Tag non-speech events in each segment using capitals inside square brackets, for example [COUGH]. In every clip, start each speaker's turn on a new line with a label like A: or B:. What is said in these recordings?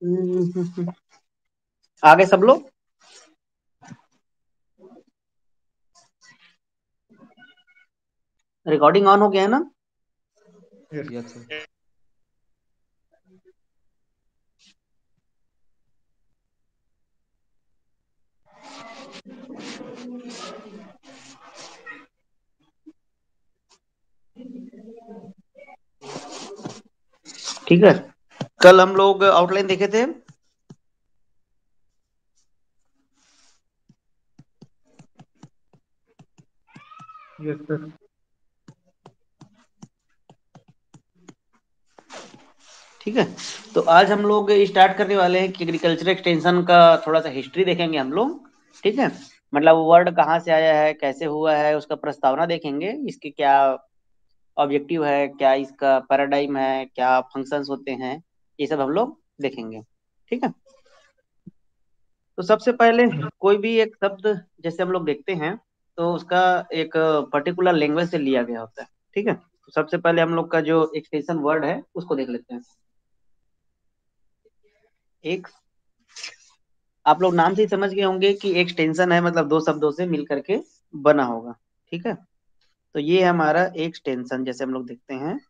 A: [LAUGHS] आगे सब लोग? रिकॉर्डिंग ऑन हो गया है ना?
B: यस सर
A: ठीक है। कल हम लोग आउटलाइन देखे थे।
C: यस सर
A: ठीक है। तो आज हम लोग स्टार्ट करने वाले हैं कि एग्रीकल्चर एक्सटेंशन का थोड़ा सा हिस्ट्री देखेंगे हम लोग। ठीक है? मतलब वर्ड कहाँ से आया है कैसे हुआ है उसका प्रस्तावना देखेंगे इसके क्या ऑब्जेक्टिव है, क्या इसका पैराडाइम है, क्या फ़ंक्शंस होते हैं, ये सब हम लोग देखेंगे। ठीक है? तो सबसे पहले कोई भी एक शब्द जैसे हम लोग देखते हैं तो उसका एक पर्टिकुलर लैंग्वेज से लिया गया होता है। ठीक है? तो सबसे पहले हम लोग का जो एक्सटेंशन वर्ड है, उसको देख लेते हैं। एक, आप लोग नाम से ही समझ गए होंगे कि एक्सटेंशन है मतलब दो शब्दों से मिल करके बना होगा। ठीक है? तो ये हमारा एक्सटेंशन जैसे हम लोग देखते हैं।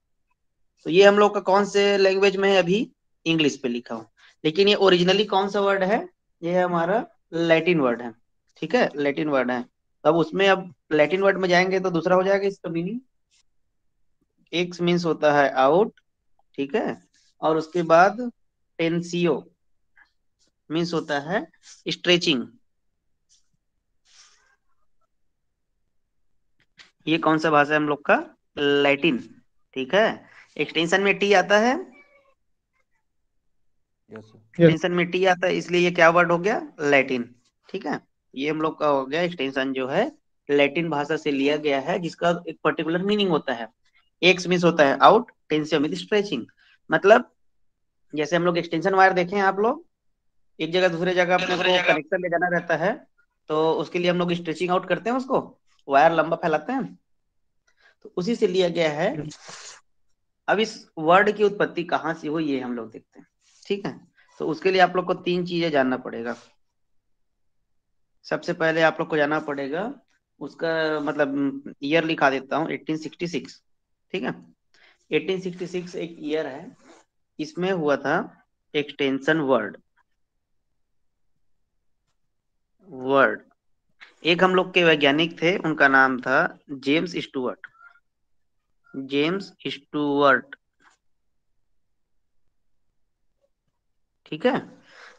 A: तो ये हम लोग का कौन से लैंग्वेज में है अभी? इंग्लिश पे लिखा हो। लेकिन ये ओरिजिनली कौन सा वर्ड है? ये हमारा लैटिन वर्ड है। ठीक है? लैटिन वर्ड है। तो अब उसमें अब लैटिन वर्ड में जाएँगे तो दूसरा हो जाएगा इसका मीनिंग एक्स मीन्स होता है आउट ठीक है? और उसके बाद टेंसियो मीन्स होता है स्ट्रेचिंग ये कौन सा भाषा है हम लोग का? लैटिन। ठीक है? एक्सटेंशन में टी आता है। एक्सटेंशन में टी आता है इसलिए ये क्या वर्ड हो गया? लैटिन ठीक है? ये हम लोग का हो गया एक्सटेंशन जो है लैटिन भाषा से लिया गया है जिसका एक पर्टिकुलर मीनिंग होता है। एक्स मीन्स होता है आउट टेंसियो मीन स्ट्रेचिंग मतलब जैसे हम लोग एक्सटेंशन वायर देखें आप लोग एक जगह दूसरे जगह अपने को कनेक्शन ले जाना रहता है तो उसके लिए हम लोग स्ट्रेचिंग आउट करते हैं उसको। वायर लंबा फैलाते हैं तो उसी से लिया गया है। अब इस वर्ड की उत्पत्ति कहाँ से हुई ये हम लोग देखते हैं ठीक है? तो उसके लिए आप लोग को तीन चीज़ें जानना पड़ेगा। सबसे पहले आप लोग को जानना पड़ेगा उसका मतलब ईयर लिखा देता हूँ 1866 ठीक है? 1866 एक ईयर है इसमें हुआ था एक्सटेंशन वर्ड वर्ड एक हम लोग के वैज्ञानिक थे, उनका नाम था जेम्स स्टुअर्ट। James Stuart. ठीक है?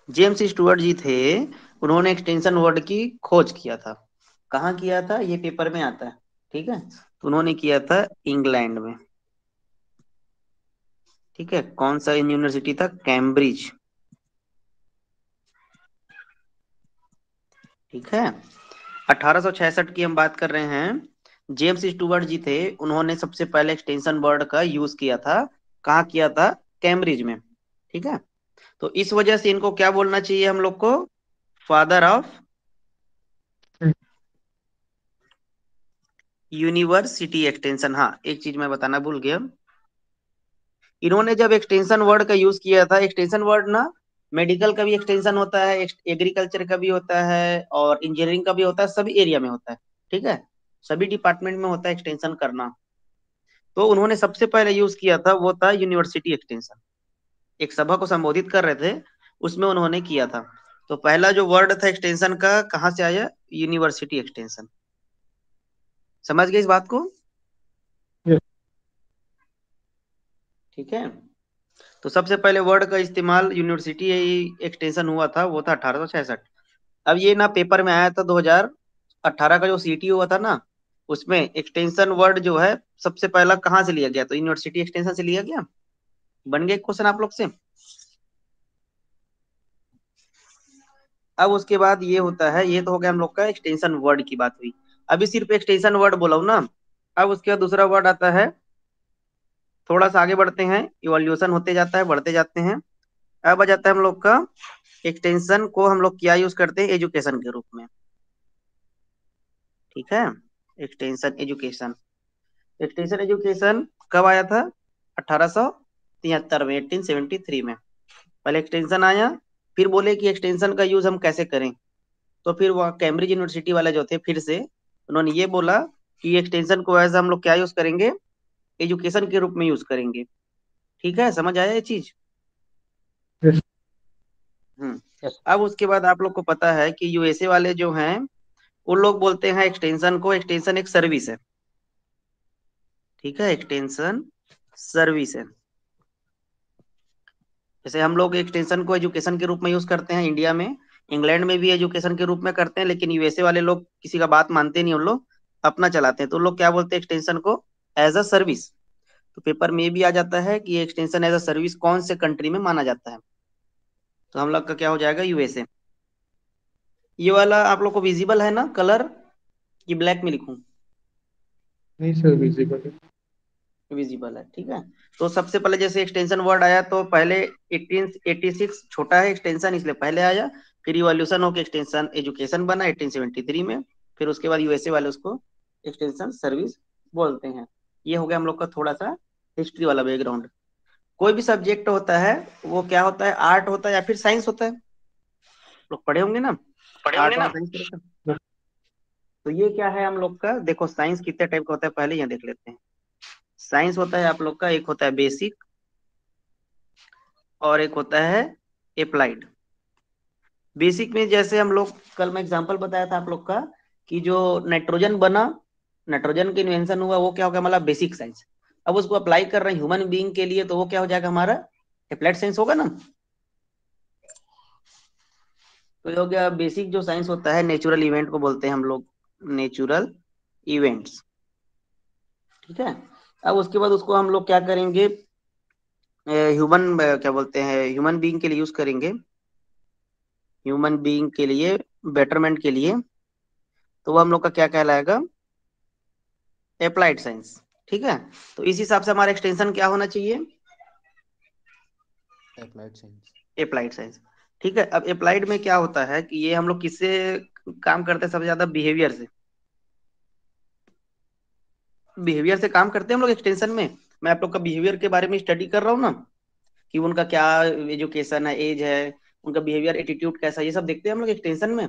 A: जेम्स स्टुअर्ट जी थे, उन्होंने एक्सटेंशन वर्ड की खोज किया था। कहाँ किया था? ये पेपर में आता है। ठीक है? तो उन्होंने किया था इंग्लैंड में। ठीक है? कौन सा यूनिवर्सिटी था? कैम्ब्रिज। ठीक है? 1866 की हम बात कर रहे हैं। जेम्स स्टुअर्ट जी थे, उन्होंने सबसे पहले एक्सटेंशन वर्ड का यूज़ किया था। कहा किया था? कैम्ब्रिज में। ठीक है? तो इस वजह से इनको क्या बोलना चाहिए हम लोग को? Father of university extension. हाँ एक चीज़ मैं बताना भूल गया। इन्होंने जब एक्सटेंशन वर्ड का यूज़ किया था, एक्सटेंशन वर्ड ना मेडिकल का भी एक्सटेंशन होता है एग्रीकल्चर का भी होता है और इंजीनियरिंग का भी होता है सभी एरिया में होता है ठीक है? सभी डिपार्टमेंट में होता है एक्सटेंशन करना। तो उन्होंने सबसे पहले यूज़ किया था वो था यूनिवर्सिटी एक्सटेंशन एक सभा को संबोधित कर रहे थे उसमें उन्होंने किया था। तो पहला जो वर्ड था एक्सटेंशन का कहाँ से आया? यूनिवर्सिटी एक्सटेंशन समझ गए इस बात को? ठीक है? तो सबसे पहले वर्ड का इस्तेमाल यूनिवर्सिटी एक्सटेंशन हुआ था, वो था अठारह सौ छियासठ अब ये ना पेपर में आया था 2018 का जो सीटी हुआ था ना, उसमें एक्सटेंशन वर्ड जो है, सबसे पहला कहाँ से लिया गया? तो यूनिवर्सिटी एक्सटेंशन से लिया गया? बन गया क्वेश्चन आप लोग से? अब उसके बाद ये होता है, ये तो हो गया हम लोग का एक्सटेंशन वर्ड की बात हुई। अभी सिर्फ़ एक्सटेंशन वर्ड बोला ना, अब उसके बाद दूसरा वर्ड आता है थोड़ा सा आगे बढ़ते हैं इवोल्यूशन होते जाता है, बढ़ते जाते हैं। अब आ जाता है हम लोग का एक्सटेंशन को हम लोग क्या यूज़ करते हैं? एजुकेशन के रूप में। ठीक है? एक्सटेंशन एजुकेशन एक्सटेंशन एजुकेशन कब आया था? 1800 तिहत्तर में 1873 में। पहले एक्सटेंशन आया, फिर बोले कि एक्सटेंशन का यूज़ हम कैसे करें? तो फिर वह कैम्ब्रिज यूनिवर्सिटी वाले जो थे, फिर से उन्होंने ये बोला कि एक्सटेंशन को एज हम लोग क्या यूज़ करेंगे? एजुकेशन के रूप में यूज़ करेंगे। ठीक है? समझ आया ये चीज़?
C: Yes.
A: हम्म।
B: Yes.
A: अब उसके बाद आप लोग को पता है कि यूएसए वाले जो हैं वो लोग बोलते हैं एक्सटेंशन को एक्सटेंशन एक सर्विस है। ठीक है? एक्सटेंशन सर्विस है। जैसे हम लोग एक्सटेंशन को एजुकेशन के रूप में यूज़ करते हैं इंडिया में इंग्लैंड में भी एजुकेशन के रूप में करते हैं लेकिन यूएसए वाले लोग किसी का बात मानते नहीं उन लोग अपना चलाते हैं। तो लोग क्या बोलते हैं एक्सटेंशन को? एज अ सर्विस तो पेपर में भी आ जाता है कि एक्सटेंशन एज अ सर्विस कौन से कंट्री में माना जाता है। तो हम लोग का क्या हो जाएगा यूएसए ये वाला आप लोग को विजिबल है ना कलर कि ब्लैक में लिखूं।
C: नहीं सर विजिबल है।
A: विजिबल है ठीक है। तो सबसे पहले जैसे एक्सटेंशन वर्ड आया तो पहले 1886 छोटा है एक्सटेंशन इसलिए पहले आया फिर इवोल्यूशन होकर एक्सटेंशन एजुकेशन बना 1873 में फिर उसके बाद यूएसए वाले उसको एक्सटेंशन सर्विस बोलते हैं। ये हो गया हम लोग का थोड़ा सा हिस्ट्री वाला बैकग्राउंड कोई भी सब्जेक्ट होता है वो क्या होता है? आर्ट होता है या फिर साइंस होता है? लोग पढ़े होंगे ना?
B: पढ़े
A: आर्ट
B: होंगे ना?
A: तो ये क्या है हम लोग का? देखो साइंस कितने टाइप का होता है पहले यहाँ देख लेते हैं। साइंस होता है आप लोग का एक होता है बेसिक और एक होता है अप्लाइड बेसिक में जैसे हम लोग कल मैं एग्जांपल बताया था आप लोग का कि जो नाइट्रोजन बना नाइट्रोजन के इन्वेंशन हुआ, वो क्या हो गया? हमारा बेसिक साइंस अब उसको अप्लाई कर रहे हैं ह्यूमन बीइंग के लिए तो वो क्या हो जाएगा हमारा? अप्लाइड साइंस होगा ना? तो ये हो गया बेसिक जो साइंस होता है नेचुरल इवेंट को बोलते हैं हम लोग नेचुरल इवेंट्स ठीक है? अब उसके बाद उसको हम लोग क्या करेंगे? ह्यूमन क्या बोलते हैं ह्यूमन बीइंग के लिए यूज़ करेंगे। ह्यूमन बीइंग के लिए बेटरमेंट के लिए। तो वो हम लोग का क्या कहलाएगा? अप्लाइड साइंस ठीक है? तो इस हिसाब से हमारा एक्सटेंशन क्या होना चाहिए?
B: अप्लाइड साइंस
A: अप्लाइड साइंस ठीक है? अब अप्लाइड में क्या होता है कि ये हम लोग किससे काम करते हैं सबसे ज़्यादा? बिहेवियर से। बिहेवियर से काम करते हैं हम लोग एक्सटेंशन में? मैं आप लोग का बिहेवियर के बारे में स्टडी कर रहा हूँ ना? कि उनका क्या एजुकेशन है एज है उनका बिहेवियर एटीट्यूड कैसा ये सब देखते हैं हम लोग एक्सटेंशन में।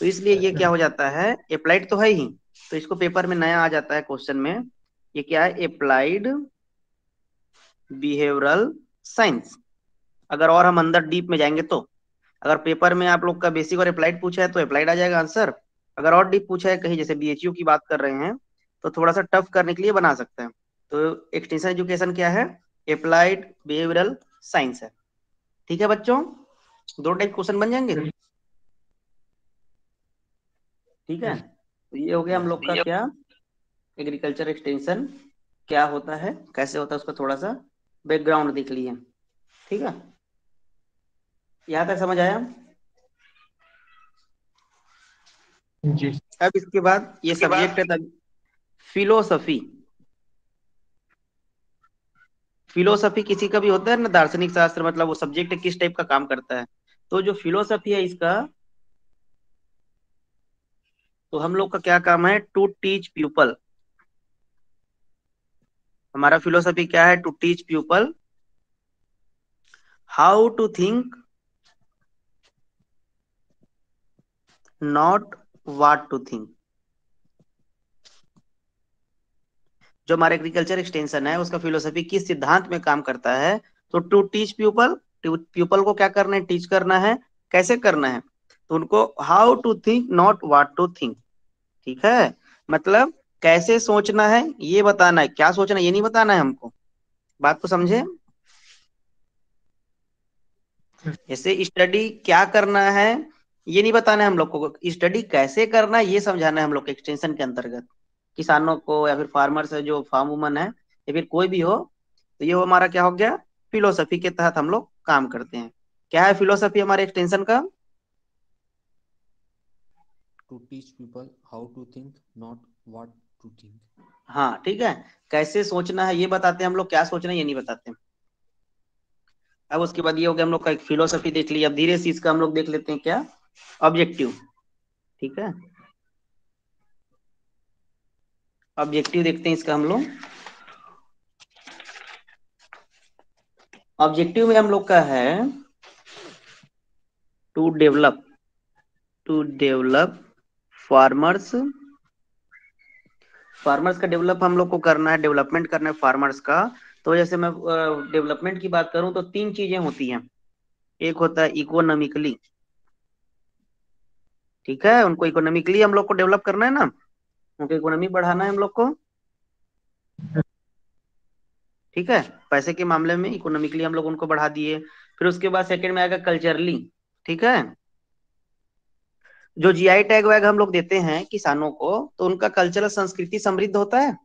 A: तो इसलिए ये क्या हो जाता है? अप्लाइड तो है ही। तो इसको पेपर में नया आ जाता है क्वेश्चन में। ये क्या है? अप्लाइड बिहेवियरल साइंस अगर और हम अंदर डीप में जाएँगे तो। अगर पेपर में आप लोग का बेसिक और अप्लाइड पूछा है तो अप्लाइड आ जाएगा आंसर अगर और डीप पूछा है कहीं जैसे बीएचयू की बात कर रहे हैं तो थोड़ा सा टफ करने के लिए बना सकते हैं। तो एक्सटेंशन एजुकेशन क्या है? अप्लाइड बिहेवियरल साइंस है। ठीक है बच्चों? दो टाइप क्वेश्चन बन जाएँगे? ठीक है? तो ये हो गया हम लोग का क्या एग्रीकल्चर एक्सटेंशन क्या होता है कैसे होता है उसका थोड़ा सा बैकग्राउंड देख लिए। ठीक है? यहाँ तक समझ आया?
C: जी।
A: अब इसके बाद ये सब्जेक्ट है तब फिलोसफी फिलोसफी किसी का भी होता है ना दार्शनिक शास्त्र मतलब वो सब्जेक्ट किस टाइप का काम करता है। तो जो फिलोसफी है इसका तो हम लोग का क्या काम है? टू टीच पीपल हमारा फिलोसफी क्या है? To teach people how to think not what to think जो हमारा एग्रीकल्चर एक्सटेंशन है, उसका फिलोसफी किस सिद्धांत में काम करता है? तो टू टीच पीपल पीपल को क्या करना है? टीच करना है। कैसे करना है? तो उनको how to think not what to think ठीक है? मतलब कैसे सोचना है, ये बताना है। क्या सोचना है, ये नहीं बताना है हमको? बात को समझे? जैसे स्टडी क्या करना है, ये नहीं बताना है हम लोग को। स्टडी कैसे करना है, ये समझाना है हम लोग को एक्सटेंशन के अंतर्गत। किसानों को या फिर फार्मर्स है, जो फार्म वुमन है, या फिर कोई भी हो तो ये हमारा क्या हो गया? फिलोसफी के तहत हम लोग काम करते हैं। क्या है फिलोसफी हमारे एक्सटेंशन का?
B: To teach people how to think not what to think
A: हाँ ठीक है। कैसे सोचना है, ये बताते हैं हम लोग। क्या सोचना है, ये नहीं बताते हैं। अब उसके बाद ये हो गया हम लोग का एक फिलोसफी देख ली अब धीरे से इसका हम लोग देख लेते हैं क्या? ऑब्जेक्टिव ठीक है? ऑब्जेक्टिव देखते हैं इसका हम लोग। ऑब्जेक्टिव में हम लोग का है to develop to develop farmers farmers का डेवलप हम लोग को करना है डेवलपमेंट करना है फार्मर्स का। तो जैसे मैं डेवलपमेंट की बात करूँ तो तीन चीज़ें होती हैं। एक होता है इकोनॉमिकली ठीक है? उनको इकोनॉमिकली हम लोग को डेवलप करना है ना? उनको इकोनॉमी बढ़ाना है हम लोग को। ठीक है? पैसे के मामले में इकोनॉमिकली हम लोग उनको बढ़ा दिए। फिर उसके बाद सेकंड में आएगा कल्चरली ठीक है? जो जीआई टैग वैग हम लोग देते हैं किसानों को तो उनका कल्चरल संस्कृति समृद्ध होता है।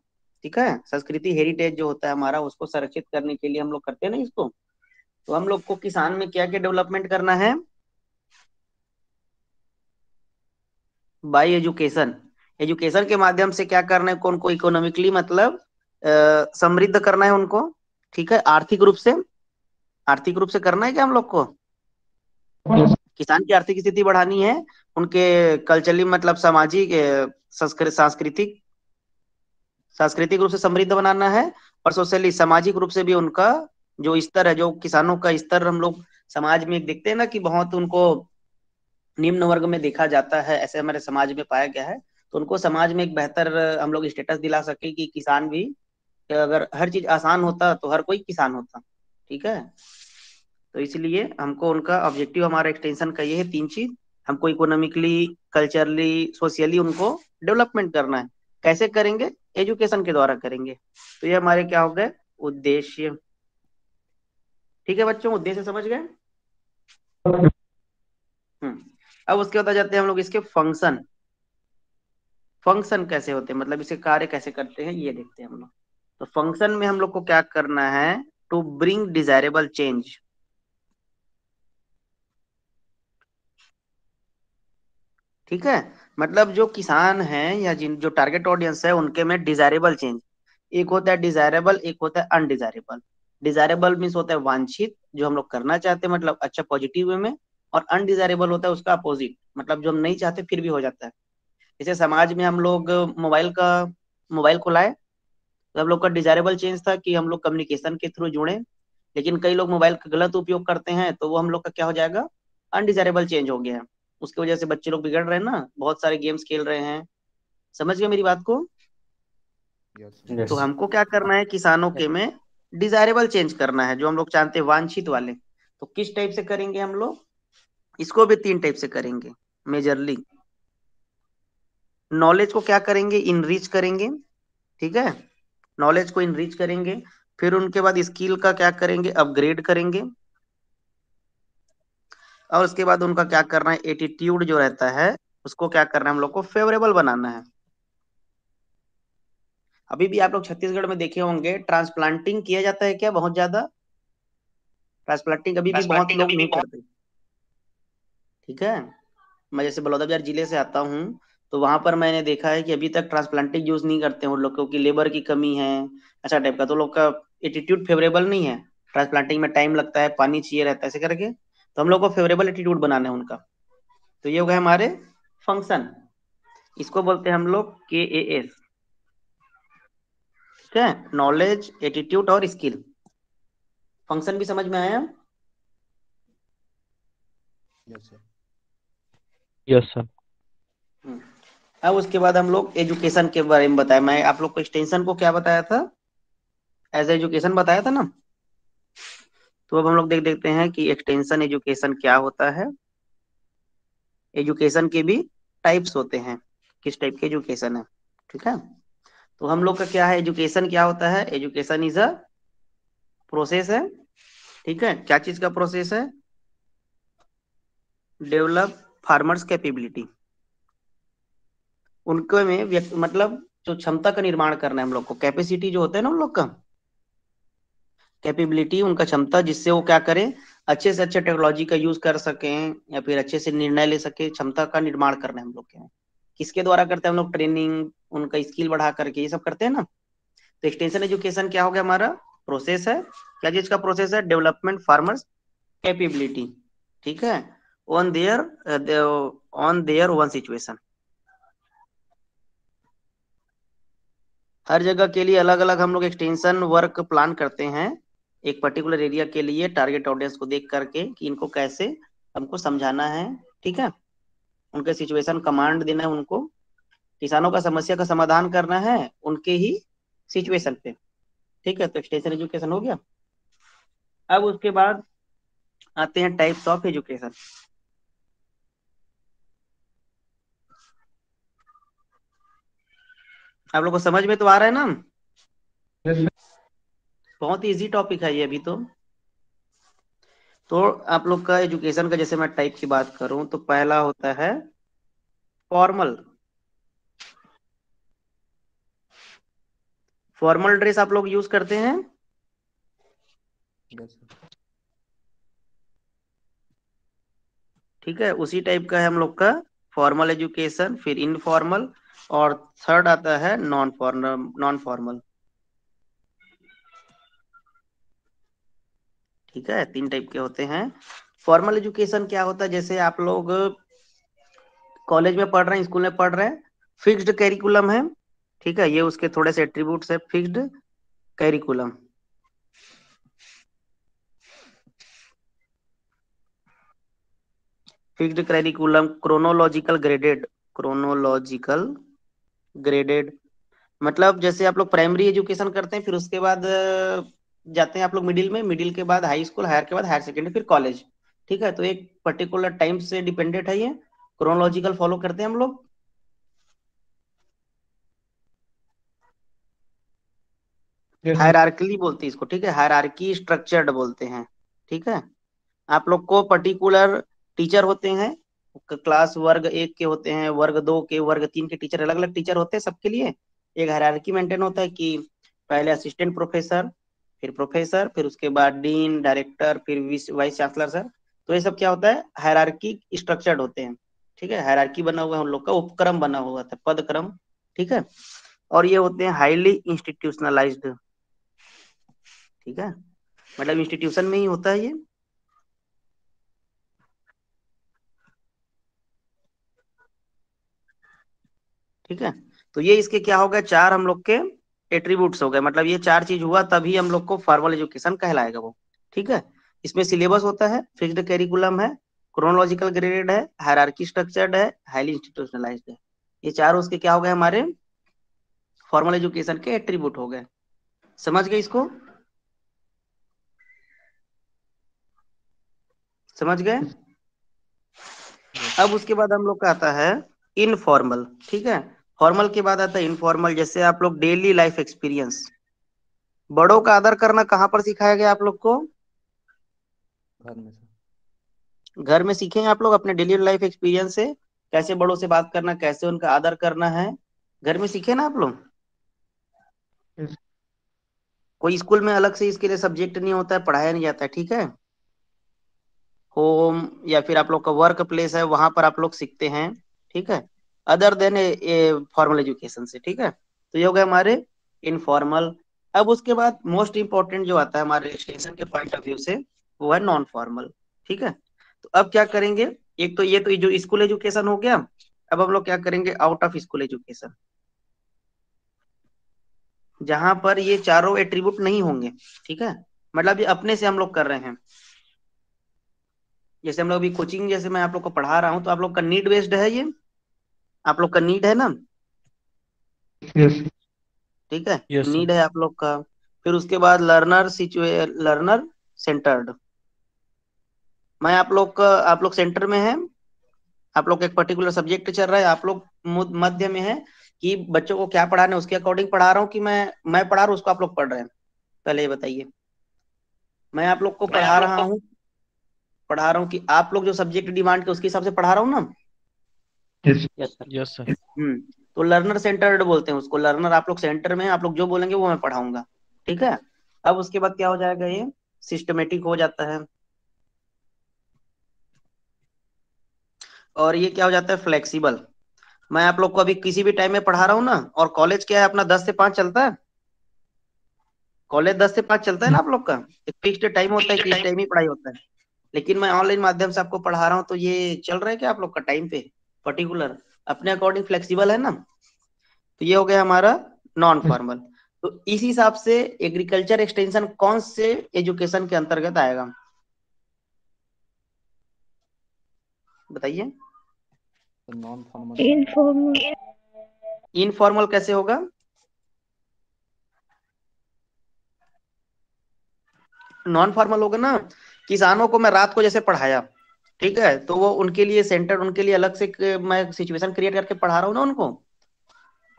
A: ठीक है? संस्कृति हेरिटेज जो होता है हमारा, उसको संरक्षित करने के लिए हम लोग करते हैं ना इसको। तो हम लोग को किसान में क्या क्या डेवलपमेंट करना है? बाई एजुकेशन एजुकेशन के माध्यम से क्या करना है? उनको इकोनॉमिकली मतलब समृद्ध करना है उनको? ठीक है? आर्थिक रूप से। आर्थिक रूप से करना है क्या हम लोग को? किसान की आर्थिक स्थिति बढ़ानी है, उनके कल्चरली मतलब सामाजिक सांस्कृतिक सांस्कृतिक रूप से समृद्ध बनाना है और सोशली सामाजिक रूप से भी उनका जो स्तर है, जो किसानों का स्तर हम लोग समाज में देखते हैं ना कि बहुत उनको निम्न वर्ग में देखा जाता है, ऐसे हमारे समाज में पाया गया है तो उनको समाज में एक बेहतर हम लोग स्टेटस दिला सके कि किसान भी अगर हर चीज़ आसान होता तो हर कोई किसान होता, ठीक है? तो इसलिए हमको उनका ऑब्जेक्टिव हमारा एक्सटेंशन का ये है तीन चीज़। हमको इकोनॉमिकली कल्चरली सोशली उनको डेवलपमेंट करना है। कैसे करेंगे? एजुकेशन के द्वारा करेंगे। तो ये हमारे क्या हो गए? उद्देश्य। ठीक है बच्चों, उद्देश्य समझ गए? हम्म। अब उसके बाद जाते हैं हम लोग इसके फ़ंक्शन फ़ंक्शन कैसे होते हैं? मतलब इसके कार्य कैसे करते हैं? ये देखते हैं हम लोग। तो फ़ंक्शन में हम लोग को क्या करना है? टू ब्रिंग डिजायरेबल चेंज ठीक है? मतलब जो किसान है या जिन, जो टारगेट ऑडियंस है, उनके में डिजायरेबल चेंज एक होता है डिजायरेबल एक होता है अनडिजायरेबल डिजायरेबल मीन्स होता है वांछित, जो हम लोग करना चाहते हैं मतलब अच्छा पॉजिटिव वे में, और अनडिजायरेबल होता है उसका अपोजिट मतलब जो हम नहीं चाहते, फिर भी हो जाता है। जैसे समाज में हम लोग मोबाइल का मोबाइल को लाए तो हम लोग का डिजायरेबल चेंज था कि हम लोग कम्युनिकेशन के थ्रू जुड़े। लेकिन कई लोग मोबाइल का गलत उपयोग करते हैं तो वो हम लोग का क्या हो जाएगा? अनडिजायरेबल चेंज हो गया है। उसकी वजह से बच्चे लोग बिगड़ रहे हैं ना बहुत सारे गेम्स खेल रहे हैं। समझ गए मेरी बात को? Yes. तो हमको क्या करना है किसानों के में डिजायरेबल चेंज करना है जो हम लोग चाहते हैं वांछित वाले। तो किस टाइप से करेंगे हम लोग? इसको भी तीन टाइप से करेंगे मेजरली नॉलेज को क्या करेंगे? इनरीच करेंगे ठीक है? नॉलेज को इनरीच करेंगे फिर उनके बाद स्किल का क्या करेंगे? अपग्रेड करेंगे। और उसके बाद उनका क्या करना है? एटीट्यूड जो रहता है उसको क्या करना है? हम लोग को फेवरेबल बनाना है। अभी भी आप लोग छत्तीसगढ़ में देखे होंगे ट्रांसप्लांटिंग किया जाता है क्या बहुत ज़्यादा? ट्रांसप्लांटिंग अभी भी बहुत लोग नहीं करते। ठीक है? मैं जैसे बलौदाबाजार ज़िले से आता हूँ तो वहाँ पर मैंने देखा है कि अभी तक ट्रांसप्लांटिंग यूज़ नहीं करते हैं लोग क्योंकि लेबर की कमी है ऐसा टाइप का। तो लोग का एटीट्यूड फेवरेबल नहीं है। ट्रांसप्लांटिंग में टाइम लगता है पानी चाहिए रहता है ऐसे करके। तो हम लोग को फेवरेबल एटीट्यूड बनाना है उनका। तो ये हो गए हमारे फ़ंक्शन इसको बोलते हैं हम लोग के ए एस ठीक है? नॉलेज एटीट्यूड और स्किल फ़ंक्शन भी समझ में आया?
B: यस सर
C: यस सर
A: अब उसके बाद हम लोग एजुकेशन के बारे में बताया मैं आप लोग को एक्सटेंशन को क्या बताया था? एज एजुकेशन बताया था ना? तो अब हम लोग देख देखते हैं कि एक्सटेंशन एजुकेशन क्या होता है। एजुकेशन के भी टाइप्स होते हैं, किस टाइप के एजुकेशन है, ठीक है? तो हम लोग का क्या है एजुकेशन क्या होता है? एजुकेशन इज़ अ प्रोसेस है, ठीक है? क्या चीज़ का प्रोसेस है? डेवलप फार्मर्स कैपेबिलिटी उनके में मतलब जो क्षमता का निर्माण करना है हम लोग को कैपेसिटी जो होता है ना उन लोग का कैपेबिलिटी उनका क्षमता, जिससे वो क्या करें, अच्छे से अच्छे टेक्नोलॉजी का यूज़ कर सकें, या फिर अच्छे से निर्णय ले सके, क्षमता का निर्माण करना हम लोग के किसके द्वारा करते हैं हम लोग ट्रेनिंग उनका स्किल बढ़ा करके, ये सब करते हैं ना? तो एक्सटेंशन एजुकेशन क्या हो गया हमारा? प्रोसेस है। क्या चीज़ का प्रोसेस है? डेवलपमेंट फार्मर्स कैपेबिलिटी ठीक है? On there on there one situation हर जगह के लिए अलग अलग हम लोग एक्सटेंशन वर्क प्लान करते हैं। एक पर्टिकुलर एरिया के लिए टारगेट ऑडियंस को देख करके कि इनको कैसे हमको समझाना है, ठीक है? उनके सिचुएशन कमांड देना है उनको। किसानों का समस्या का समाधान करना है उनके ही सिचुएशन पे। ठीक है तो एक्सटेंशन एजुकेशन हो गया। अब उसके बाद आते हैं टाइप्स ऑफ़ एजुकेशन आप लोग को समझ में तो आ रहा है ना? बहुत इजी टॉपिक है ये अभी तो। तो आप लोग का एजुकेशन का जैसे मैं टाइप की बात करूँ तो पहला होता है फॉर्मल फॉर्मल ड्रेस आप लोग यूज़ करते हैं? ठीक है उसी टाइप का है हम लोग का फॉर्मल एजुकेशन फिर इनफॉर्मल और थर्ड आता है नॉन फॉर्मल नॉन फॉर्मल ठीक है, तीन टाइप के होते हैं। फॉर्मल एजुकेशन क्या होता है? जैसे आप लोग कॉलेज में पढ़ रहे हैं स्कूल में पढ़ रहे हैं फिक्स्ड कैरिकुलम है, ठीक है, ये उसके थोड़े से एट्रीब्यूट्स है fixed curriculum fixed curriculum chronological graded chronological graded मतलब जैसे आप लोग प्राइमरी एजुकेशन करते हैं, फिर उसके बाद जाते हैं आप लोग मिडिल में मिडिल के बाद हाई स्कूल हायर के बाद हायर सेकेंडरी फिर कॉलेज ठीक है? तो एक पर्टिकुलर टाइम से डिपेंडेंट है ये। क्रोनोलॉजिकल फॉलो करते हैं हम लोग।
C: Yes, sir.
A: बोलते हैं इसको। ठीक है? हायरार्की स्ट्रक्चर्ड बोलते हैं। ठीक है? आप लोग को पर्टिकुलर टीचर होते हैं। क्लास वर्ग एक के होते हैं वर्ग दो के वर्ग तीन के टीचर अलग अलग टीचर होते हैं सबके लिए। एक हायरार्की मेंटेन होता है कि पहले असिस्टेंट प्रोफेसर फिर प्रोफेसर, फिर उसके बाद डीन, डायरेक्टर, फिर वाइस चांसलर सर। तो ये सब क्या होता है? हायरार्की स्ट्रक्चर्ड होते हैं। ठीक है? हायरार्की बना हुआ है हम लोग का, उपक्रम बना हुआ था पद क्रम ठीक है? और ये होते हैं हाईली इंस्टीट्यूशनलाइज्ड। ठीक है? मतलब इंस्टीट्यूशन में ही होता है ये। ठीक है? तो ये इसके क्या होगा चार हम लोग के एट्रीब्यूट्स हो गए। मतलब ये चार चीज़ हुआ तभी हम लोग को फॉर्मल एजुकेशन कहलाएगा वो। ठीक है? इसमें सिलेबस होता है फिक्स्ड कैरिकुलम है क्रोनोलॉजिकल ग्रेडेड है हायरार्की स्ट्रक्चर्ड है हाईली इंस्टीट्यूशनलाइज्ड है। ये चार उसके क्या हो गए हमारे? फॉर्मल एजुकेशन के एट्रीब्यूट हो गए। समझ गए इसको? समझ गए? अब उसके बाद हम लोग का आता है इनफॉर्मल ठीक है? फॉर्मल के बाद आता है इनफॉर्मल जैसे आप लोग डेली लाइफ एक्सपीरियंस बड़ों का आदर करना कहाँ पर सिखाया गया आप लोग को?
B: घर में
A: घर में सीखेंगे आप लोग अपने डेली लाइफ एक्सपीरियंस से। कैसे बड़ों से बात करना कैसे उनका आदर करना है। घर में सीखे ना आप लोग? कोई स्कूल में अलग से इसके लिए सब्जेक्ट नहीं होता है पढ़ाया नहीं जाता है ठीक है? होम या फिर आप लोग का वर्क प्लेस है वहाँ पर आप लोग सीखते हैं ठीक है? अदर देन फॉर्मल एजुकेशन से, ठीक है? तो ये हो गए हमारे इनफॉर्मल अब उसके बाद मोस्ट इंपॉर्टेंट जो आता है हमारे एजुकेशन के पॉइंट ऑफ़ व्यू से, वो है नॉन फॉर्मल ठीक है? तो अब क्या करेंगे? एक तो ये तो जो स्कूल एजुकेशन हो गया, अब हम लोग क्या करेंगे? आउट ऑफ़ स्कूल एजुकेशन जहाँ पर ये चारों एट्रीब्यूट नहीं होंगे, ठीक है? मतलब ये अपने से हम लोग कर रहे हैं। जैसे हम लोग अभी कोचिंग जैसे मैं आप लोग को पढ़ा रहा हूँ तो आप लोग का नीड बेस्ड है ये। आप लोग का नीड है ना
C: Yes.
A: ठीक है
C: Yes,
A: नीड है आप लोग का फिर उसके बाद लर्नर सिचुए लर्नर सेंटर्ड मैं आप लोग का आप लोग सेंटर में है आप लोग का एक पर्टिकुलर सब्जेक्ट चल रहा है आप लोग मध्य में है कि बच्चों को क्या पढ़ाना है उसके अकॉर्डिंग पढ़ा रहा हूँ कि मैं मैं पढ़ा रहा हूँ उसको आप लोग पढ़ रहे हैं पहले ये बताइए मैं आप लोग को पढ़ा रहा हूँ पढ़ा रहा हूँ कि आप लोग जो सब्जेक्ट डिमांड के उसके हिसाब से पढ़ा रहा हूँ ना. Yes sir. हम्म तो लर्नर सेंटर्ड बोलते हैं उसको। लर्नर आप लोग सेंटर में आप लोग जो बोलेंगे वो मैं पढ़ाऊँगा। ठीक है? अब उसके बाद क्या हो जाएगा ये? सिस्टमेटिक हो जाता है। और ये क्या हो जाता है? फ्लेक्सिबल मैं आप लोग को अभी किसी भी टाइम में पढ़ा रहा हूँ ना और कॉलेज क्या है? अपना दस से पाँच चलता है? कॉलेज दस से पाँच चलता है ना आप लोग का? एक फिक्स्ड टाइम होता है कि टाइम ही पढ़ाई होता है। लेकिन मैं ऑनलाइन माध्यम से आपको पढ़ा रहा हूँ तो ये चल रहा है क्या आप लोग का टाइम पे? पर्टिकुलर अपने अकॉर्डिंग फ्लेक्सिबल है ना? तो ये हो गया हमारा नॉन फॉर्मल तो इस हिसाब से एग्रीकल्चर एक्सटेंशन कौन से एजुकेशन के अंतर्गत आएगा? बताइए।
B: नॉन फॉर्मल
D: इनफॉर्मल
A: इनफॉर्मल कैसे होगा? नॉन फॉर्मल होगा ना? किसानों को मैं रात को जैसे पढ़ाया। ठीक है तो वो उनके लिए सेंटर उनके लिए अलग से मैं सिचुएशन क्रिएट करके पढ़ा रहा हूँ ना उनको।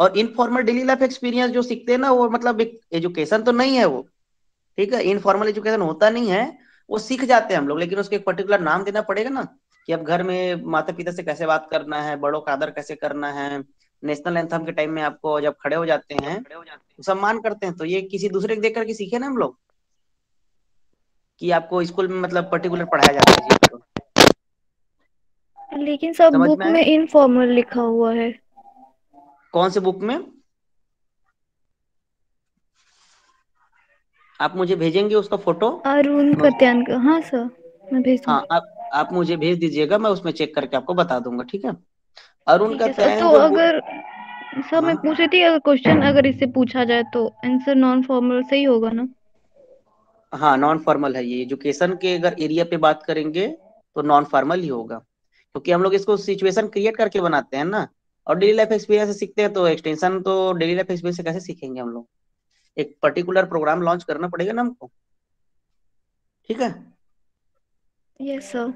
A: और इनफॉर्मल डेली लाइफ एक्सपीरियंस जो सीखते हैं ना, वो मतलब एजुकेशन तो नहीं है वो। ठीक है इनफॉर्मल एजुकेशन होता नहीं है, वो सीख जाते हैं हम लोग, लेकिन उसके एक पर्टिकुलर नाम देना पड़ेगा ना, कि अब घर में माता पिता से कैसे बात करना है, बड़ों का आदर कैसे करना है नेशनल एंथम के टाइम में आपको जब खड़े हो जाते हैं, सम्मान करते हैं तो ये किसी दूसरे को देख करके सीखे ना हम लोग, कि आपको स्कूल में मतलब पर्टिकुलर पढ़ाया जाता है।
D: लेकिन सब बुक
A: में?
D: में इनफॉर्मल लिखा हुआ है।
A: कौन से बुक में? आप मुझे भेजेंगे उसका फ़ोटो
D: अरुण कत्यान का। हाँ सर मैं भेज
A: हाँ आप आप मुझे भेज दीजिएगा मैं उसमें चेक करके आपको बता दूँगा ठीक है? अरुण का
D: है तो अगर सर मैं
A: हाँ।
D: पूछ रही थी अगर क्वेश्चन अगर इससे पूछा जाए तो आंसर नॉन फॉर्मल सही होगा ना?
A: हाँ नॉन फॉर्मल है ये। एजुकेशन के अगर एरिया पे बात करेंगे तो नॉन फॉर्मल ही होगा। क्योंकि हम लोग इसको सिचुएशन क्रिएट करके बनाते हैं ना। और डेली लाइफ एक्सपीरियंस से सीखते हैं तो एक्सटेंशन तो डेली लाइफ एक्सपीरियंस से कैसे सीखेंगे हम लोग? एक पर्टिकुलर प्रोग्राम लॉन्च करना पड़ेगा ना हमको। ठीक है?
D: यस सर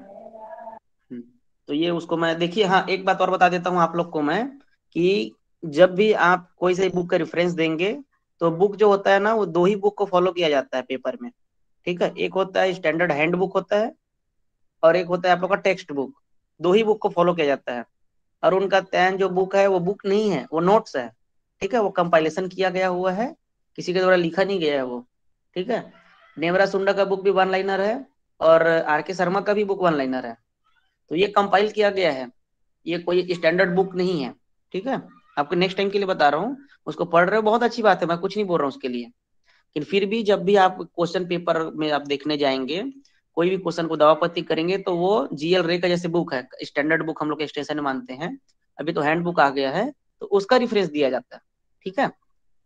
A: तो ये उसको मैं देखिए हाँ एक बात और बता देता हूँ आप लोग को मैं कि जब भी आप कोई से बुक का रेफरेंस देंगे तो बुक जो होता है ना वो दो ही बुक को फॉलो किया जाता है पेपर में। ठीक है? एक होता है स्टैंडर्ड हैंड बुक होता है और एक होता है आप लोग का टेक्स्ट बुक दो ही बुक को फॉलो किया जाता है। और उनका तैन जो बुक है, वो बुक नहीं है, वो नोट्स है। ठीक है? वो कंपाइलेशन किया गया हुआ है। किसी के द्वारा लिखा नहीं गया है वो। ठीक है? नेवरा सुंडा का बुक भी वन लाइनर है और आर के शर्मा का भी बुक वन लाइनर है। तो ये कंपाइल किया गया है। ये कोई स्टैंडर्ड बुक नहीं है। ठीक है? आपको नेक्स्ट टाइम के लिए बता रहा हूँ। उसको पढ़ रहे हो? बहुत अच्छी बात है। मैं कुछ नहीं बोल रहा हूँ उसके लिए। लेकिन फिर भी जब भी आप क्वेश्चन पेपर में आप देखने जाएँगे कोई भी क्वेश्चन को दवापत्ती करेंगे तो वो जीएल रे का जैसे बुक है स्टैंडर्ड बुक हम लोग एक्सटेंशन में मानते हैं। अभी तो हैंड बुक आ गया है तो उसका रेफरेंस दिया जाता है, ठीक है?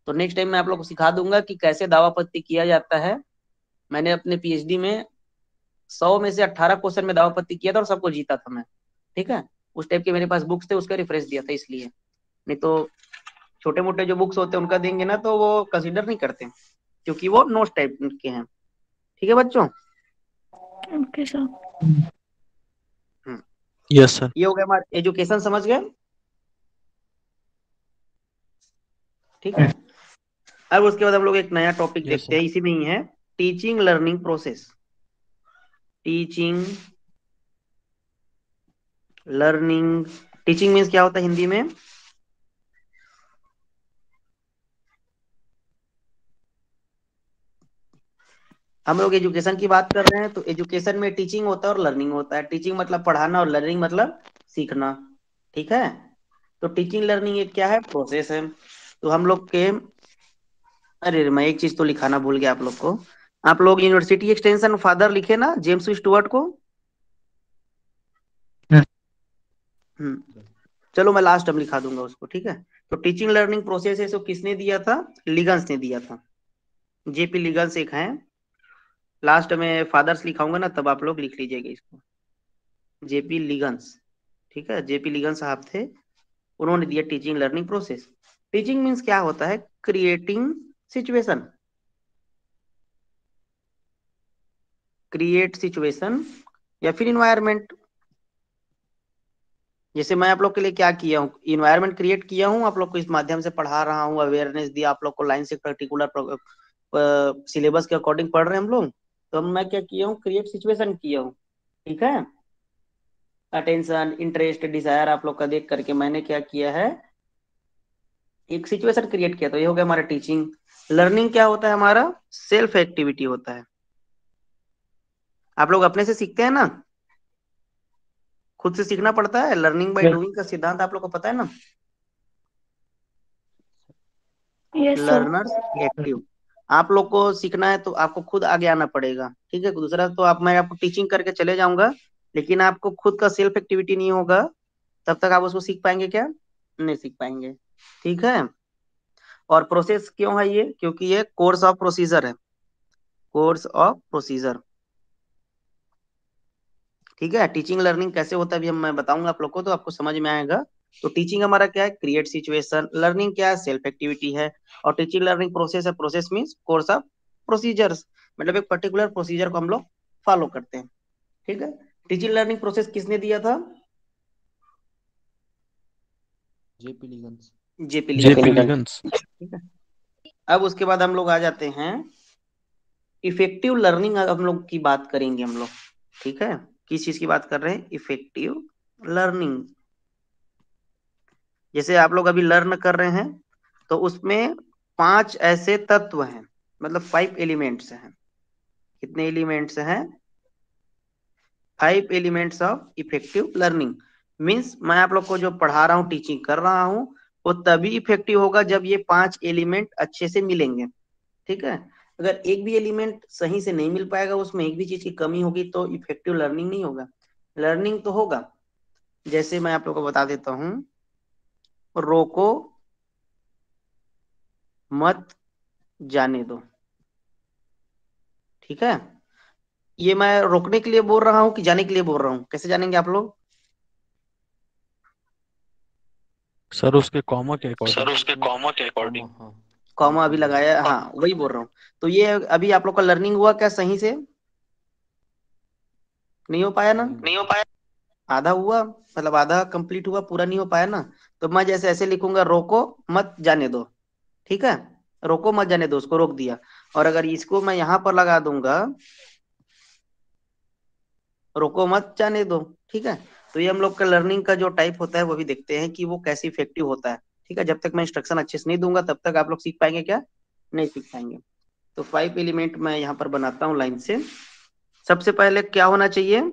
A: तो नेक्स्ट टाइम मैं आप लोग को सिखा दूँगा कि कैसे दावापत्ती किया जाता है। मैंने अपने पीएचडी में सौ में से अट्ठारह क्वेश्चन में दावापत्ती किया था और सबको जीता था मैं, ठीक है? उस टाइप के मेरे पास बुक्स थे, उसका रेफरेंस दिया था इसलिए। नहीं तो छोटे मोटे जो बुक्स होते हैं, उनका देंगे ना तो वो कंसिडर नहीं करते, क्योंकि वो नोट्स टाइप के हैं। ठीक है बच्चों?
D: ओके सर
E: यस सर
A: ये हो गया हमारा एजुकेशन समझ गए? ठीक है? अब उसके बाद हम लोग एक नया टॉपिक
E: Yes,
A: देखते हैं इसी में ही है। Teaching learning process teaching learning teaching means क्या होता है हिंदी में? हम लोग एजुकेशन की बात कर रहे हैं तो एजुकेशन में टीचिंग होता है और लर्निंग होता है। टीचिंग मतलब पढ़ाना और लर्निंग मतलब सीखना ठीक है? तो टीचिंग लर्निंग एक क्या है? प्रोसेस है। तो हम लोग के अरे मैं एक चीज़ तो लिखाना भूल गया आप लोग को। आप लोग यूनिवर्सिटी एक्सटेंशन फादर लिखे ना जेम्स स्टुअर्ट को?
C: हम्म।
A: हम्म। चलो मैं लास्ट टाइम लिखा दूँगा उसको ठीक है? तो टीचिंग लर्निंग प्रोसेस है किसने दिया था? लिगन्स ने दिया था। जेपी लिगन्स एक हैं। लास्ट में फादर्स लिखाऊँगा ना, तब आप लोग लिख लीजिएगा इसको। जेपी लिगन्स ठीक है? जेपी लिगन्स साहब थे। उन्होंने दिया teaching learning process teaching means क्या होता है? क्रिएटिंग सिचुएशन क्रिएट सिचुएशन या फिर इन्वायरमेंट जैसे मैं आप लोग के लिए क्या किया हूँ? इन्वायरमेंट क्रिएट किया हूँ, आप लोग को इस माध्यम से पढ़ा रहा हूँ अवेयरनेस दिया, आप लोग को लाइन से पर्टिकुलर सिलेबस के अकॉर्डिंग पढ़ रहे हैं हम लोग। तो मैं क्या किया हूँ? क्रिएट सिचुएशन किया हूँ। ठीक है? अटेंशन इंटरेस्ट डिज़ायर आप लोग का देख करके मैंने क्या किया है? एक सिचुएशन क्रिएट किया। तो ये हो गया हमारा टीचिंग लर्निंग क्या होता है हमारा? सेल्फ एक्टिविटी होता है। आप लोग अपने से सीखते हैं ना? खुद से सीखना पड़ता है। लर्निंग बाय डूइंग का सिद्धांत आप लोग को पता है ना? लर्नर्स एक्टिव आप लोग को सीखना है तो आपको खुद आगे आना पड़ेगा, ठीक है? दूसरा तो आप, मैं आपको टीचिंग करके चले जाऊँगा, लेकिन आपको खुद का सेल्फ एक्टिविटी नहीं होगा, तब तक आप उसको सीख पाएँगे क्या? नहीं सीख पाएँगे, ठीक है? और प्रोसेस क्यों है ये? क्योंकि ये कोर्स ऑफ़ प्रोसीजर है कोर्स ऑफ़ प्रोसीजर ठीक है? टीचिंग लर्निंग कैसे होता है, अभी मैं बताऊँगा आप लोग को तो आपको समझ में आएगा। तो टीचिंग हमारा क्या है? क्रिएट सिचुएशन लर्निंग क्या है? सेल्फ एक्टिविटी है। और टीचिंग लर्निंग प्रोसेस है। Process means course of procedures मतलब एक पर्टिकुलर प्रोसीजर को हम लोग फॉलो करते हैं। ठीक है? टीचिंग लर्निंग प्रोसेस किसने दिया था?
B: जेपी लिगन्स
A: जेपी
E: लिगन्स
A: ठीक है? अब उसके बाद हम लोग आ जाते हैं। इफ़ेक्टिव लर्निंग हम लोग की बात करेंगे हम लोग। ठीक है? किस चीज़ की बात कर रहे हैं? इफ़ेक्टिव लर्निंग जैसे आप लोग अभी लर्न कर रहे हैं तो उसमें पाँच ऐसे तत्व हैं मतलब फाइव एलिमेंट्स हैं। कितने एलिमेंट्स हैं? Five elements of effective learning means मैं आप लोग को जो पढ़ा रहा हूँ टीचिंग कर रहा हूँ, वो तभी इफ़ेक्टिव होगा जब ये पाँच एलिमेंट अच्छे से मिलेंगे। ठीक है? अगर एक भी एलिमेंट सही से नहीं मिल पाएगा, उसमें एक भी चीज़ की कमी होगी तो इफ़ेक्टिव लर्निंग नहीं होगा। लर्निंग तो होगा। जैसे मैं आप लोग को बता देता हूँ रोको मत जाने दो। ठीक है? ये मैं रोकने के लिए बोल रहा हूँ कि जाने के लिए बोल रहा हूँ? कैसे जानेंगे आप लोग?
E: सर उसके कॉमा के अकॉर्डिंग
F: सर उसके कॉमा के अकॉर्डिंग
B: हाँ
A: कॉमा अभी लगाया हाँ। वही बोल रहा हूँ। तो ये अभी आप लोग का लर्निंग हुआ क्या सही से? नहीं हो पाया ना?
F: नहीं हो पाया।
A: आधा हुआ मतलब आधा कंप्लीट हुआ पूरा नहीं हो पाया ना? तो मैं जैसे ऐसे लिखूँगा, रोको मत जाने दो। ठीक है? रोको मत जाने दो, उसको रोक दिया। और अगर इसको मैं यहाँ पर लगा दूँगा, रोको मत जाने दो। ठीक है? तो ये हम लोग का लर्निंग का जो टाइप होता है, वो भी देखते हैं कि वो कैसे इफ़ेक्टिव होता है। ठीक है? जब तक मैं इंस्ट्रक्शन अच्छे से नहीं दूँगा, तब तक आप लोग सीख पाएँगे क्या? नहीं सीख पाएँगे। तो फाइव एलिमेंट मैं यहाँ पर बनाता हूँ लाइन से। सबसे पहले क्या होना चाहिए?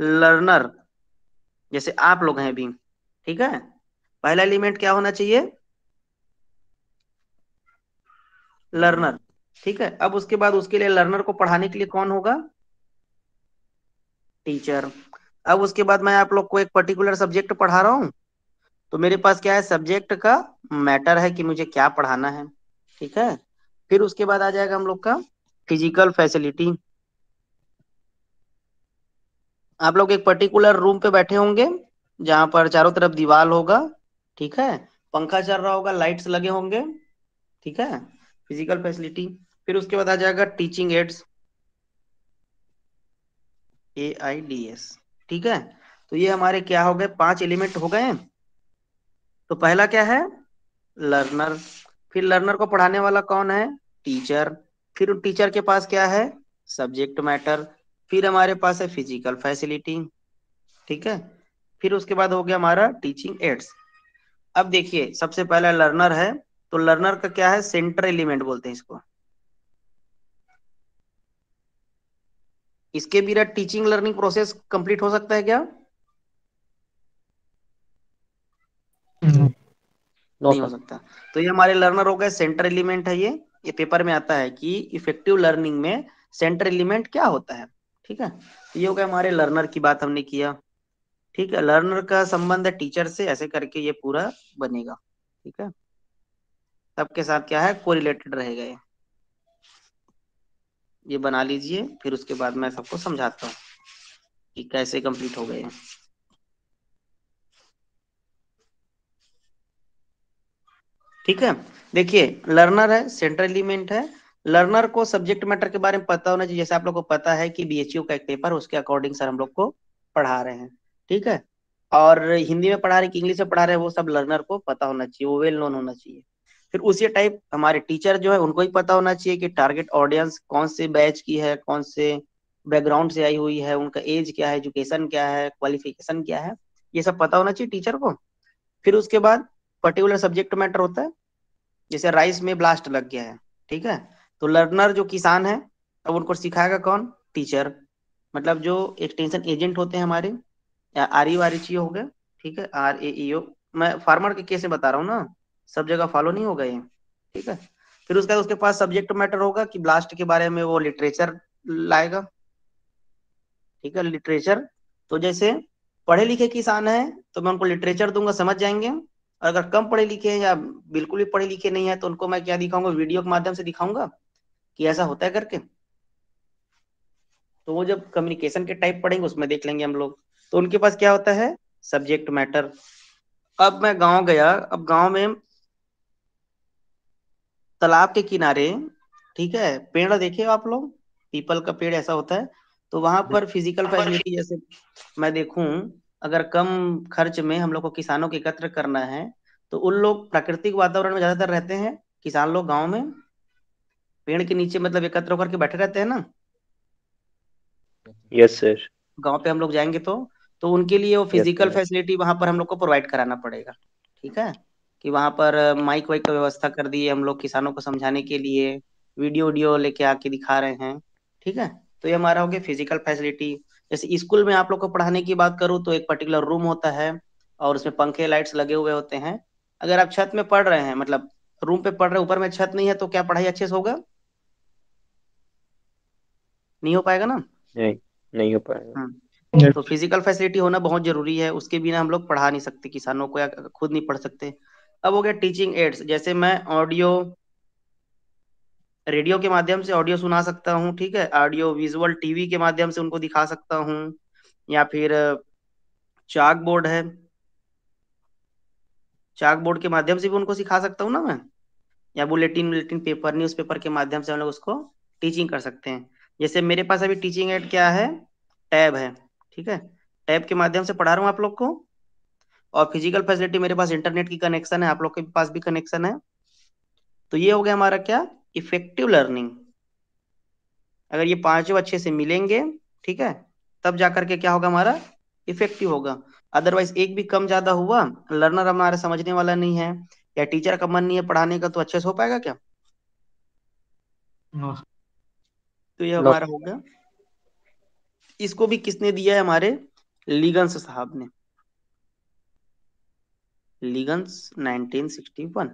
A: लर्नर जैसे आप लोग हैं अभी ठीक है? पहला एलिमेंट क्या होना चाहिए? लर्नर ठीक है? अब उसके बाद उसके लिए लर्नर को पढ़ाने के लिए कौन होगा? टीचर अब उसके बाद मैं आप लोग को एक पर्टिकुलर सब्जेक्ट पढ़ा रहा हूँ। तो मेरे पास क्या है? सब्जेक्ट का मैटर है कि मुझे क्या पढ़ाना है। ठीक है? फिर उसके बाद आ जाएगा हम लोग का फ़िज़िकल फैसिलिटी आप लोग एक पर्टिकुलर रूम पे बैठे होंगे, जहाँ पर चारों तरफ़ दीवार होगा। ठीक है? पंखा चल रहा होगा लाइट्स लगे होंगे, ठीक है? फ़िज़िकल फैसिलिटी फिर उसके बाद आ जाएगा teaching aids A I D S ठीक है? तो ये हमारे क्या हो गए? पाँच एलिमेंट हो गए। तो पहला क्या है? लर्नर फिर लर्नर को पढ़ाने वाला कौन है? टीचर फिर टीचर के पास क्या है? सब्जेक्ट मैटर फिर हमारे पास है फ़िज़िकल फैसिलिटी ठीक है? फिर उसके बाद हो गया हमारा टीचिंग एड्स अब देखिए सबसे पहला लर्नर है तो लर्नर का क्या है? सेंटर एलिमेंट बोलते हैं इसको। इसके बिना टीचिंग लर्निंग प्रोसेस कंप्लीट हो सकता है क्या? नहीं हो सकता। तो ये हमारे लर्नर हो गए सेंटर एलिमेंट है ये। ये पेपर में आता है कि इफ़ेक्टिव लर्निंग में सेंटर एलिमेंट क्या होता है? ठीक है? तो ये हो गया हमारे लर्नर की बात हमने किया। ठीक है लर्नर का संबंध है टीचर से, ऐसे करके ये पूरा बनेगा, ठीक है? सबके साथ क्या है? कोरिलेटेड रहेगा ये। ये बना लीजिए, फिर उसके बाद मैं सबको समझाता हूँ कि कैसे कंप्लीट हो गए ठीक है? देखिए लर्नर है सेंट्रल एलिमेंट है। लर्नर को सब्जेक्ट मैटर के बारे में पता होना चाहिए। जैसे आप लोग को पता है कि बीएचयू का एक पेपर उसके अकॉर्डिंग सर हम लोग को पढ़ा रहे हैं। ठीक है? और हिंदी में पढ़ा रहे कि इंग्लिश में पढ़ा रहे वो सब लर्नर को पता होना चाहिए, वो वेल नोन होना चाहिए। फिर उसी टाइप हमारे टीचर जो है, उनको ही पता होना चाहिए कि टारगेट ऑडियंस कौन से बैच की है, कौन से बैकग्राउंड से आई हुई है, उनका एज क्या है एजुकेशन क्या है क्वालिफिकेशन क्या है, ये सब पता होना चाहिए टीचर को। फिर उसके बाद पर्टिकुलर सब्जेक्ट मैटर होता है, जैसे राइस में ब्लास्ट लग गया है, ठीक है? तो लर्नर जो किसान है अब उनको सिखाएगा कौन? टीचर मतलब जो एक्सटेंशन एजेंट होते हैं हमारे आर ई आर हो गया, ठीक है, आर ए ई ओ। मैं फार्मर के केस में बता रहा हूँ ना, सब जगह फॉलो नहीं होगा ये, ठीक है? फिर उसके बाद उसके पास सब्जेक्ट मैटर होगा कि ब्लास्ट के बारे में वो लिटरेचर लाएगा, ठीक है लिटरेचर तो जैसे पढ़े लिखे किसान है तो मैं उनको लिटरेचर दूँगा, समझ जाएँगे। और अगर कम पढ़े लिखे हैं या बिल्कुल भी पढ़े लिखे नहीं है तो उनको मैं क्या दिखाऊँगा वीडियो के माध्यम से दिखाऊँगा कि ऐसा होता है करके? तो वो जब कम्युनिकेशन के टाइप पढ़ेंगे, उसमें देख लेंगे हम लोग। तो उनके पास क्या होता है? सब्जेक्ट मैटर अब मैं गाँव गया। अब गाँव में तालाब के किनारे ठीक है पेड़ देखे आप लोग? पीपल का पेड़ ऐसा होता है। तो वहाँ पर फ़िज़िकल फैसिलिटी जैसे मैं देखूँ अगर कम खर्च में हम लोग को किसानों को एकत्र करना है तो उन लोग प्राकृतिक वातावरण में ज़्यादातर रहते हैं किसान लोग गाँव में। पेड़ के नीचे मतलब एकत्र होकर के बैठे रहते हैं ना?
F: यस सर
A: गाँव पे हम लोग जाएँगे तो। तो उनके लिए वो फ़िज़िकल. फैसिलिटी वहाँ पर हम लोग को प्रोवाइड कराना पड़ेगा ठीक है? कि वहाँ पर माइक वाइक का व्यवस्था कर दिए हम लोग किसानों को समझाने के लिए वीडियो वीडियो लेके आके दिखा रहे हैं ठीक है? तो ये हमारा हो गया फ़िज़िकल फैसिलिटी जैसे स्कूल में आप लोग को पढ़ाने की बात करूँ तो एक पर्टिकुलर रूम होता है और उसमें पंखे लाइट्स लगे हुए होते हैं। अगर आप छत में पढ़ रहे हैं मतलब रूम पे पढ़ रहे ऊपर में छत नहीं है तो क्या पढ़ाई अच्छे से होगा? नहीं हो पाएगा ना?
F: नहीं नहीं हो पाएगा।
C: Yes.
A: तो फ़िज़िकल फैसिलिटी होना बहुत ज़रूरी है। उसके बिना हम लोग पढ़ा नहीं सकते किसानों को या खुद नहीं पढ़ सकते। अब हो गया टीचिंग एड्स जैसे मैं ऑडियो रेडियो के माध्यम से ऑडियो सुना सकता हूँ ठीक है? ऑडियो विजुअल टीवी के माध्यम से उनको दिखा सकता हूँ। या फिर चाक बोर्ड है। चाक बोर्ड के माध्यम से भी उनको सिखा सकता हूँ ना मैं? या bulletin bulletin paper newspaper के माध्यम से हम लोग उसको टीचिंग कर सकते हैं। जैसे मेरे पास अभी टीचिंग एड क्या है? टैब है। ठीक है? टैब के माध्यम से पढ़ा रहा हूँ आप लोग को। और फ़िज़िकल फैसिलिटी मेरे पास इंटरनेट की कनेक्शन है आप लोग के पास भी कनेक्शन है। तो ये हो गया हमारा क्या? इफ़ेक्टिव लर्निंग अगर ये पाँचों अच्छे से मिलेंगे ठीक है? तब जाकर के क्या होगा हमारा? इफ़ेक्टिव होगा। अदरवाइज़ एक भी कम ज़्यादा हुआ लर्नर हमारा समझने वाला नहीं है। या टीचर का मन नहीं है पढ़ाने का तो अच्छे से हो पाएगा क्या?
C: No.
A: तो ये हमारा हो गया। इसको भी किसने दिया है हमारे? लिगन्स साहब ने। लिगन्स 1961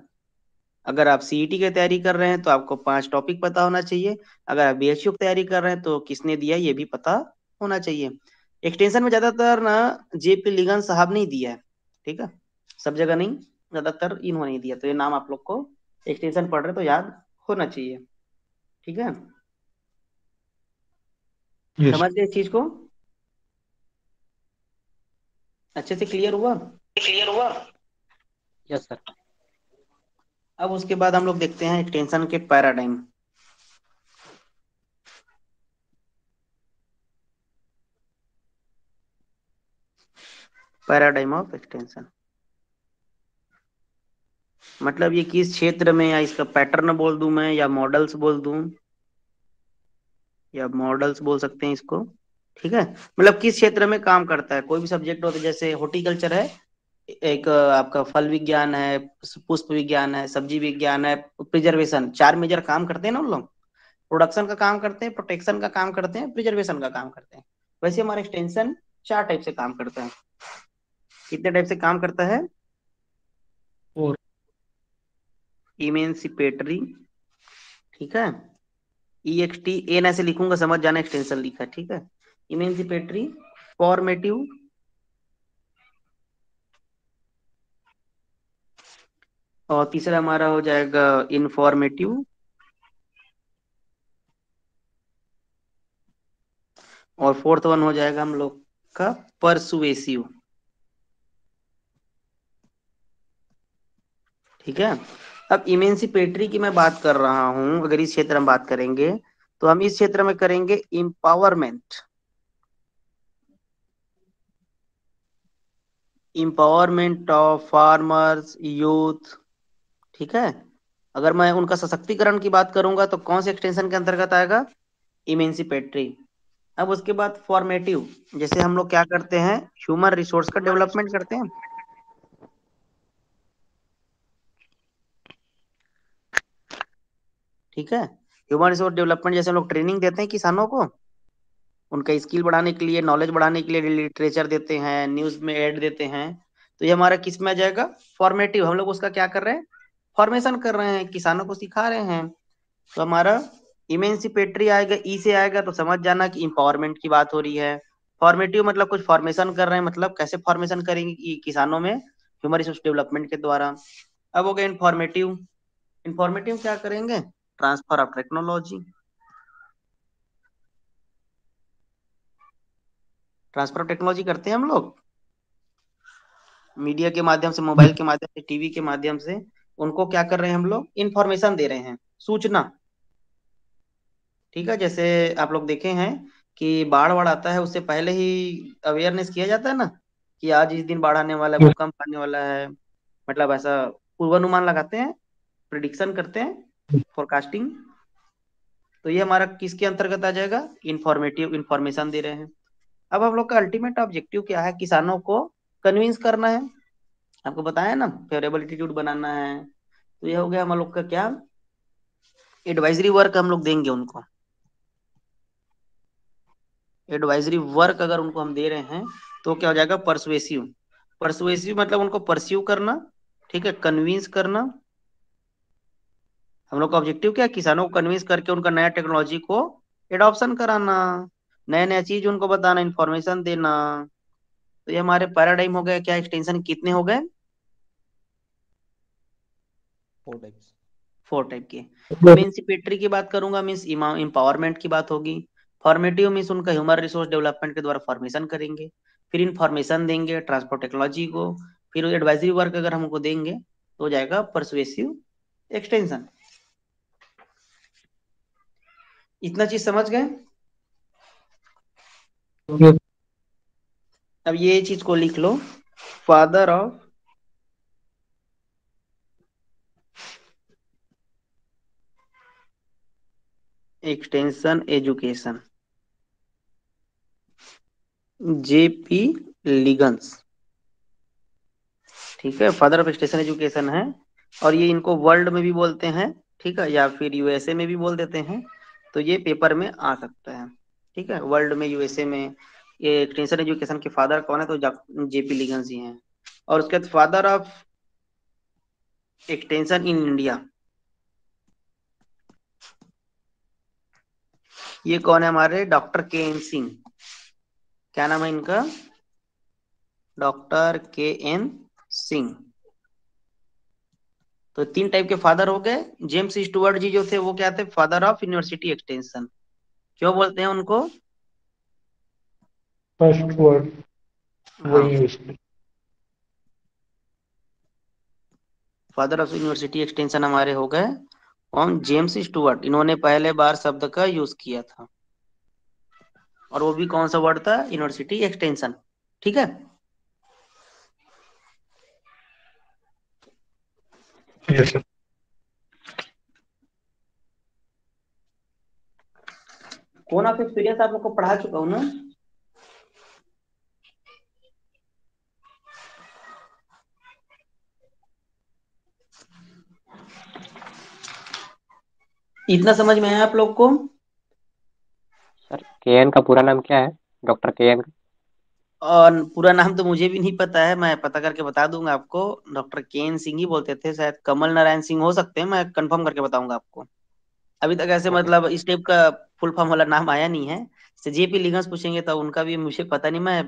A: अगर आप सीईटी की तैयारी कर रहे हैं तो आपको पाँच टॉपिक पता होना चाहिए। अगर आप बीएचयू की तैयारी कर रहे हैं तो किसने दिया ये भी पता होना चाहिए। एक्सटेंशन में ज़्यादातर ना जेपी लिगन साहब ने दिया है, ठीक है? सब जगह नहीं, ज़्यादातर इन्होंने दिया। तो ये नाम आप लोग को एक्सटेंशन पढ़ रहे तो याद होना चाहिए, ठीक है?
C: Yes.
A: समझ गए इस चीज़ को? अच्छे से क्लियर हुआ? क्लियर हुआ।
F: यस सर
A: अब उसके बाद हम लोग देखते हैं एक्सटेंशन के पैराडाइम पैराडाइम ऑफ़ एक्सटेंशन मतलब ये किस क्षेत्र में या इसका पैटर्न बोल दूँ मैं या मॉडल्स बोल दूँ? या मॉडल्स बोल सकते हैं इसको ठीक है? मतलब किस क्षेत्र में काम करता है? कोई भी सब्जेक्ट होता है जैसे हॉर्टिकल्चर है एक आपका फल विज्ञान है पुष्प विज्ञान है सब्ज़ी विज्ञान है प्रिजर्वेशन चार मेजर काम करते हैं ना उन लोग? प्रोडक्शन का काम करते हैं प्रोटेक्शन का काम करते हैं प्रिजर्वेशन का काम करते हैं। वैसे हमारा एक्सटेंशन चार टाइप से काम करता है। कितने टाइप से काम करता है. इमेंसिपेटरी ठीक है? ई एन ऐसे लिखूँगा, समझ जाना एक्सटेंशन लिखा, ठीक है? इमेंसिपेटरी फॉर्मेटिव और तीसरा हमारा हो जाएगा इंफॉर्मेटिव और फोर्थ वन हो जाएगा हम लोग का परसुएसिव ठीक है? अब इमेंसिपेटरी की मैं बात कर रहा हूँ, अगर इस क्षेत्र में बात करेंगे तो हम इस क्षेत्र में करेंगे empowerment empowerment of farmers youth ठीक है? अगर मैं उनका सशक्तिकरण की बात करूँगा तो कौन से एक्सटेंशन के अंतर्गत आएगा? इमेंसिपेटरी अब उसके बाद फॉर्मेटिव जैसे हम लोग क्या करते हैं? ह्यूमन रिसोर्स का डेवलपमेंट करते हैं। ठीक है? ह्यूमन रिसोर्स डेवलपमेंट जैसे हम लोग ट्रेनिंग देते हैं किसानों को, उनका स्किल बढ़ाने के लिए नॉलेज बढ़ाने के लिए लिटरेचर देते हैं न्यूज़ में एड देते हैं। तो ये हमारा किसमें आ जाएगा? फॉर्मेटिव हम लोग उसका क्या कर रहे हैं? फॉर्मेशन कर रहे हैं, किसानों को सिखा रहे हैं। तो हमारा इमेंसिपेटरी आएगा ई से आएगा तो समझ जाना कि इंपावरमेंट की बात हो रही है। फॉर्मेटिव मतलब कुछ फॉर्मेशन कर रहे हैं मतलब कैसे फॉर्मेशन करेंगे कि किसानों में ह्यूमन रिसोर्स डेवलपमेंट के द्वारा। अब हो गया इन्फॉर्मेटिव इन्फॉर्मेटिव क्या करेंगे? Transfer of technology transfer of technology करते हैं हम लोग? मीडिया के माध्यम से मोबाइल के माध्यम से टीवी के माध्यम से उनको क्या कर रहे हैं हम लोग? इंफॉर्मेशन दे रहे हैं सूचना। ठीक है जैसे आप लोग देखे हैं कि बाढ़ वाढ़ आता है उससे पहले ही अवेयरनेस किया जाता है ना कि आज इस दिन बाढ़ आने वाला है भूकंप आने वाला है। मतलब ऐसा पूर्वानुमान लगाते हैं प्रिडिक्शन करते हैं। फोरकास्टिंग तो ये हमारा किसके अंतर्गत आ जाएगा? इंफॉर्मेटिव इंफॉर्मेशन दे रहे हैं। अब हम लोग का अल्टीमेट ऑब्जेक्टिव क्या है? किसानों को कन्विंस करना है। आपको बताया ना फेवरेबल एटीट्यूड बनाना है। तो ये हो गया हम लोग का क्या? एडवाइजरी वर्क हम लोग देंगे उनको। एडवाइजरी वर्क अगर उनको हम दे रहे हैं तो क्या हो जाएगा? परसुएसिव परसुएसिव मतलब उनको परस्यू करना, ठीक है? कन्विंस करना। हम लोग का ऑब्जेक्टिव क्या है? किसानों को कन्विंस करके उनका नया टेक्नोलॉजी को एडॉप्शन कराना नया नया चीज़ उनको बताना इन्फॉर्मेशन देना। तो ये हमारे पैराडाइम हो गए क्या एक्सटेंशन कितने हो गए?
B: फोर टाइप्स
A: फोर टाइप के। इमेंसिपेटरी की बात करूँगा मीन्स इम्पावरमेंट की बात होगी। फॉर्मेटिव मीन्स उनका ह्यूमन रिसोर्स डेवलपमेंट के द्वारा फॉर्मेशन करेंगे। फिर इन्फॉर्मेशन देंगे ट्रांसपोर्ट टेक्नोलॉजी को। फिर एडवाइजरी वर्क अगर हमको देंगे तो हो जाएगा परसुएसिव एक्सटेंशन इतना चीज़ समझ गए? अब ये चीज़ को लिख लो। Father of extension education J P Leagans ठीक है फादर ऑफ़ एक्सटेंशन एजुकेशन है। और ये इनको वर्ल्ड में भी बोलते हैं ठीक है? या फिर यूएसए में भी बोल देते हैं। तो ये पेपर में आ सकता है, ठीक है? वर्ल्ड में, यूएसए में, ये एक्सटेंशन एजुकेशन के फादर कौन है? तो जेपी लिगन्स ही हैं। और उसके बाद father of extension in India. ये कौन है हमारे? डॉक्टर के एन सिंह। क्या नाम है इनका? डॉक्टर के एन सिंह। तो तीन टाइप के फादर हो गए। जेम्स स्टुअर्ट जी जो थे वो क्या थे? फादर ऑफ़ यूनिवर्सिटी एक्सटेंशन क्यों बोलते हैं उनको?
C: First word
A: father of university extension हमारे हो गए। और जेम्स स्टुअर्ट इन्होंने पहले बार शब्द का यूज़ किया था। और वो भी कौन सा वर्ड था? यूनिवर्सिटी एक्सटेंशन ठीक है?
C: सर
A: कौन आप एक्सपीरियंस आप लोग को पढ़ा चुका हूँ ना? इतना समझ में आया आप लोग को?
F: सर के एन का पूरा नाम क्या है? डॉक्टर के? एन
A: और पूरा नाम तो मुझे भी नहीं पता है मैं पता करके बता दूँगा आपको। डॉक्टर केन सिंह ही बोलते थे शायद कमल नारायण सिंह हो सकते हैं मैं कंफर्म करके बताऊँगा आपको। अभी तक ऐसे मतलब इस टाइप का फुल फॉर्म वाला नाम आया नहीं है। से जेपी लिगन्स पूछेंगे तो उनका भी मुझे पता नहीं मैं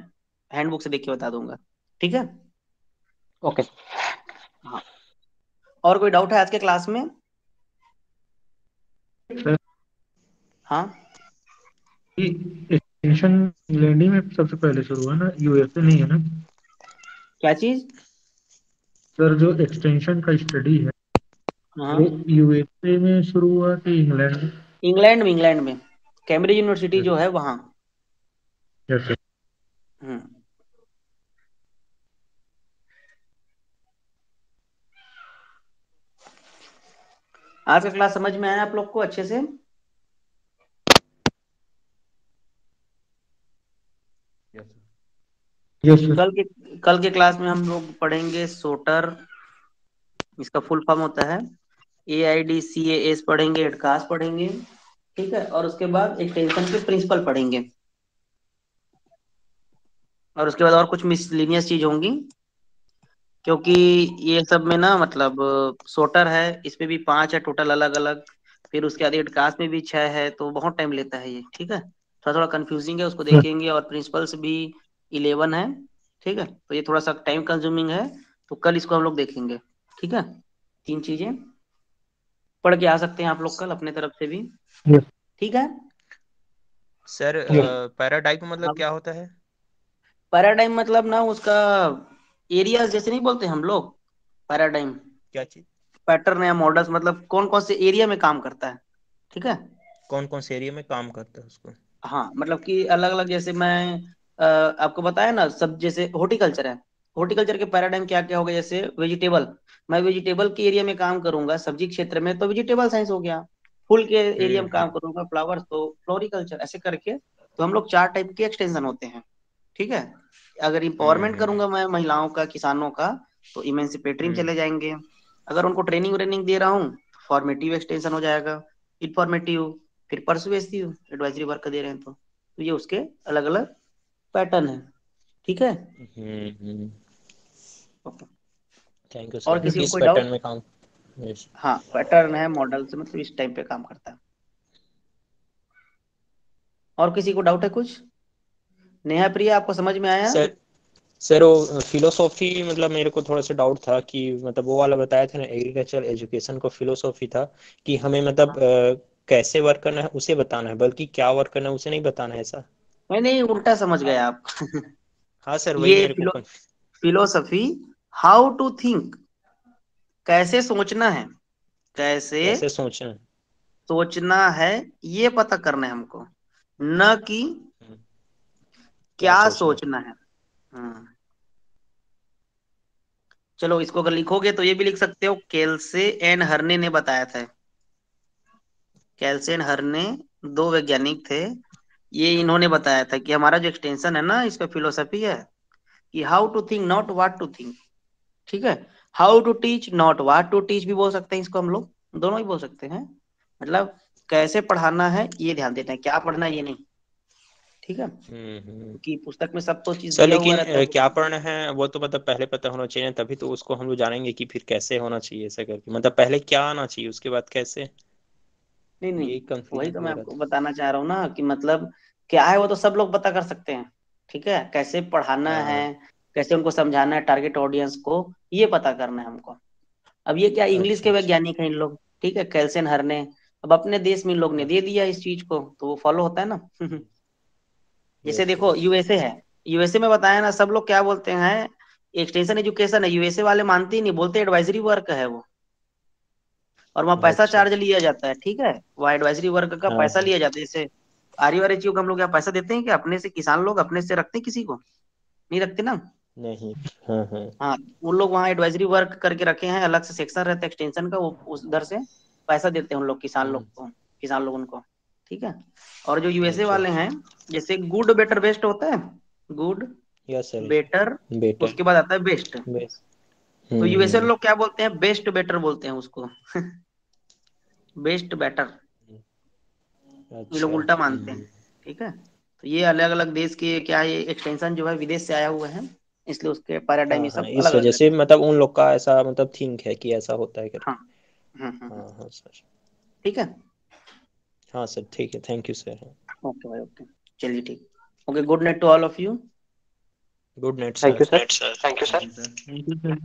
A: हैंडबुक से देख के बता दूँगा। ठीक है?
F: ओके।
A: हाँ। और कोई डाउट है आज के क्लास में? हाँ।
C: एक्सटेंशन इंग्लैंड ही में सबसे पहले शुरू हुआ ना यूएसए नहीं है ना?
A: क्या चीज़?
C: सर जो एक्सटेंशन का स्टडी है
A: हाँ।
C: वो यूएसए में शुरू हुआ कि इंग्लैंड में
A: इंग्लैंड में। इंग्लैंड में कैम्ब्रिज यूनिवर्सिटी जो है वहाँ।
C: यस सर
A: आज का क्लास समझ में आया आप लोग को अच्छे से
B: यस सर
C: यस
A: कल के कल के क्लास में हम लोग पढ़ेंगे सोटर। इसका फुल फॉर्म होता है। ए I D C A S पढ़ेंगे एडकास पढ़ेंगे। ठीक है? और उसके बाद एक्सटेंशन के प्रिंसिपल पढ़ेंगे। और उसके बाद और कुछ मिसलिनियस चीज़ होंगी। क्योंकि ये सब में ना मतलब सोटर है इसमें भी पाँच है टोटल अलग अलग फिर उसके बाद एडकास में भी छह है तो बहुत टाइम लेता है ये। ठीक है? थोड़ा थोड़ा कंफ्यूजिंग है उसको देखेंगे और प्रिंसिपल्स भी इलेवन है ठीक है? तो ये थोड़ा सा टाइम कंज्यूमिंग है तो कल इसको हम लोग देखेंगे ठीक है? तीन चीज़ें। पढ़ के आ सकते हैं आप लोग कल अपने तरफ़ से भी। ठीक है?
G: Sir
C: Yes.
G: पैराडाइप मतलब क्या होता है?
A: पैराडाइम मतलब ना उसका एरिया जैसे नहीं बोलते हम लोग? पैराडाइम
G: क्या चीज़?
A: पैटर्न या मॉडल्स मतलब कौन कौन से एरिया में काम करता है ठीक है?
G: कौन कौन से एरिया में काम करता है उसको?
A: हाँ मतलब कि अलग अलग जैसे मैं आपको बताया ना सब जैसे हॉर्टिकल्चर है। हॉर्टिकल्चर के पैराडाइम क्या क्या होगा जैसे वेजिटेबल मैं वेजिटेबल के एरिया में काम करूँगा सब्ज़ी क्षेत्र में तो वेजिटेबल साइंस हो गया। फूल के एरिया में काम करूँगा फ्लावर्स तो फ्लोरिकल्चर ऐसे करके तो हम लोग चार टाइप के एक्सटेंशन होते हैं। ठीक है? अगर इम्पावरमेंट
G: हम्म।
A: करूँगा मैं महिलाओं का किसानों का तो इमेंसिपेटरी में
G: हम्म।
A: चले जाएँगे। अगर उनको ट्रेनिंग व्रेनिंग दे रहा हूँ फॉर्मेटिव एक्सटेंशन हो जाएगा। इन्फॉर्मेटिव फिर परसुएसिव एडवाइजरी वर्क दे रहे हैं तो, तो ये उसके अलग अलग पैटर्न है। ठीक है?
G: हम्म थैंक यू सर और
A: किसी को
G: पैटर्न में काम.
A: हाँ पैटर्न है मॉडल से मतलब इस टाइम पे काम करता है। और किसी को डाउट है कुछ? नेहा प्रिया आपको समझ में आया?
G: सर सर वो फिलोसॉफी मतलब मेरे को थोड़ा सा डाउट था कि मतलब वो वाला बताया था ना एग्रीकल्चर एजुकेशन को फिलोसॉफी था कि हमें मतलब अ, कैसे वर्क करना है उसे बताना है बल्कि क्या वर्क करना है उसे नहीं बताना है ऐसा।
A: नहीं नहीं उल्टा समझ गए आप। [LAUGHS]
G: हाँ सर वही
A: ये philo- philosophy how to think कैसे सोचना है कैसे
G: कैसे सोचना है।
A: सोचना है ये पता करना है हमको। न कि
G: हम्म।
A: क्या
G: क्या
A: सोचना है। हम्म। चलो इसको अगर लिखोगे तो ये भी लिख सकते हो केल्से एंड हरने ने बताया था। केल्से एंड हरने दो वैज्ञानिक थे ये इन्होंने बताया था कि हमारा जो एक्सटेंशन है ना इसका फिलोसफी है कि how to think not what to think ठीक है? How to teach not what to teach भी बोल सकते हैं इसको हम लोग। दोनों ही बोल सकते हैं। मतलब कैसे पढ़ाना है ये ध्यान देना है। क्या पढ़ना है ये नहीं। ठीक है?
G: हम्म हम्म।
A: कि पुस्तक में सब तो चीज़
G: सर लेकिन क्या पढ़ना है वो तो मतलब पहले पता होना चाहिए तभी तो उसको हम लोग जानेंगे कि फिर कैसे होना चाहिए ऐसा करके। मतलब पहले क्या आना चाहिए उसके बाद कैसे?
A: नहीं नहीं
G: यही
A: वही तो मैं आपको बताना चाह रहा हूँ ना कि मतलब क्या है वो तो सब लोग पता कर सकते हैं ठीक है? कैसे पढ़ाना
G: हाँ।
A: है कैसे उनको समझाना है टारगेट ऑडियंस को ये पता करना है हमको। अब ये क्या इंग्लिश
G: अच्छा
A: के
G: अच्छा
A: वैज्ञानिक हैं इन लोग ठीक है? कैल्सन हरने अब अपने देश में इन लोग ने दे दिया इस चीज़ को तो वो फॉलो होता है ना? [LAUGHS] जैसे देखो यूएसए है। यूएसए में बताया ना सब लोग क्या बोलते हैं एक्सटेंशन एजुकेशन है यूएसए वाले मानते ही नहीं बोलते एडवाइजरी वर्क है वो। और वहाँ पैसा
G: अच्छा।
A: चार्ज लिया जाता है ठीक है? वहाँ एडवाइजरी वर्क का
G: हाँ।
A: पैसा लिया जाता है जैसे आर यू आर एच हम लोग क्या पैसा देते हैं क्या? अपने से किसान लोग अपने से रखते हैं किसी को? नहीं रखते ना?
G: नहीं हाँ हाँ।
A: हाँ उन लोग वहाँ एडवाइजरी वर्क करके रखे हैं अलग से सेक्शन रहता है एक्सटेंशन का वो उस दर से पैसा देते हैं उन लोग किसान लोग को किसान लोग उनको ठीक है? और जो यूएसए
G: अच्छा।
A: वाले हैं जैसे गुड बेटर बेस्ट होता है? गुड
G: यस
A: बेटर
G: बेटर
A: उसके बाद आता है बेस्ट
G: बेस
A: तो यूएसए
G: हम्म।
A: लोग क्या बोलते हैं? बेस्ट बेटर बोलते हैं उसको। [LAUGHS] Best better. ये लोग
G: अच्छा।
A: उल्टा मानते हैं ठीक है? तो ये अलग अलग देश के क्या ये एक्सटेंशन जो है विदेश से आया हुआ है इसलिए उसके पैराडाइम
G: हाँ
A: ये
G: हाँ
A: सब
G: इस
A: अलग
G: वजह से मतलब उन लोग का ऐसा मतलब थिंक है कि ऐसा होता है
A: हाँ हम्म हम्म हम्म,
G: हाँ हाँ सर।
A: ठीक है?
G: हाँ सर ठीक है। थैंक यू सर
A: ओके भाई ओके चलिए ठीक। Okay good night to all of you
G: good night
F: thank you sir thank you sir
C: thank you sir